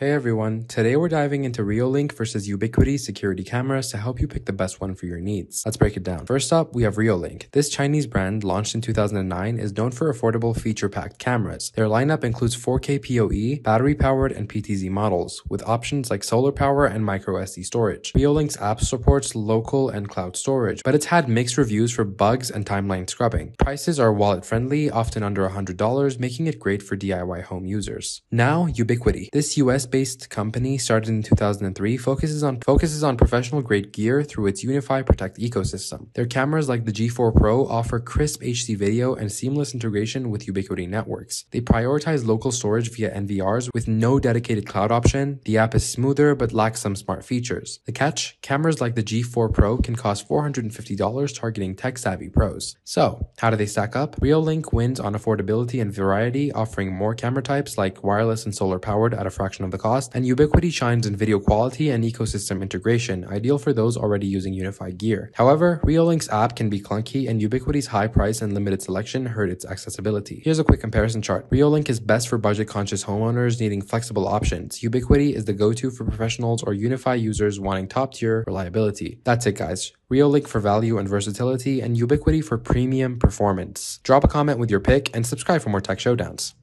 Hey everyone, today we're diving into Reolink versus Ubiquiti security cameras to help you pick the best one for your needs. Let's break it down. First up, we have Reolink. This Chinese brand, launched in 2009, is known for affordable feature-packed cameras. Their lineup includes 4K PoE, battery-powered, and PTZ models, with options like solar power and microSD storage. Reolink's app supports local and cloud storage, but it's had mixed reviews for bugs and timeline scrubbing. Prices are wallet-friendly, often under $100, making it great for DIY home users. Now, Ubiquiti. This US based company started in 2003 focuses on focuses on professional grade gear through its UniFi Protect ecosystem. Their cameras like the G4 Pro offer crisp HD video and seamless integration with Ubiquiti networks. They prioritize local storage via NVRs with no dedicated cloud option. The app is smoother but lacks some smart features. The catch? Cameras like the G4 Pro can cost $450 targeting tech-savvy pros. So, how do they stack up? Reolink wins on affordability and variety, offering more camera types like wireless and solar powered at a fraction of the cost, and Ubiquiti shines in video quality and ecosystem integration, ideal for those already using unified gear. However, Reolink's app can be clunky, and Ubiquiti's high price and limited selection hurt its accessibility. Here's a quick comparison chart. Reolink is best for budget-conscious homeowners needing flexible options. Ubiquiti is the go-to for professionals or UniFi users wanting top-tier reliability. That's it, guys. Reolink for value and versatility, and Ubiquiti for premium performance. Drop a comment with your pick and subscribe for more tech showdowns.